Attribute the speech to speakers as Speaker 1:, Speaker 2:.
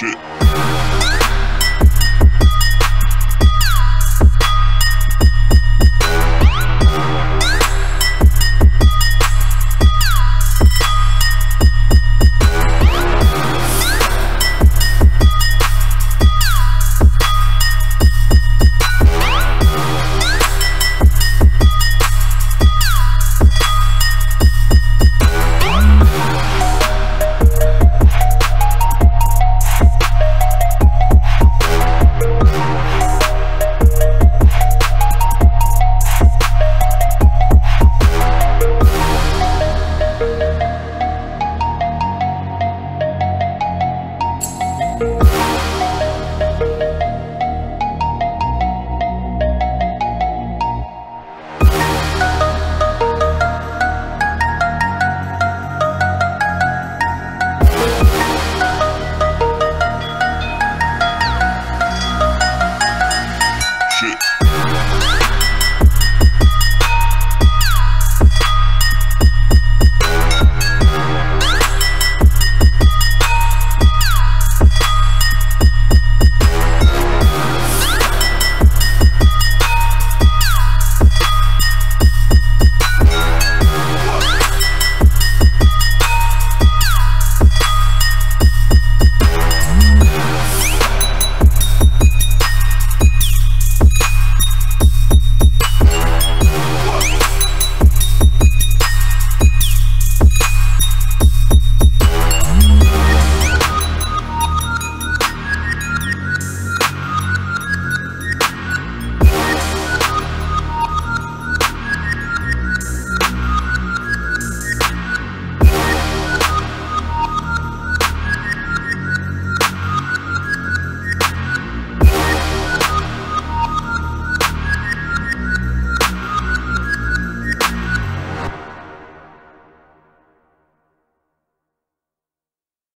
Speaker 1: shit.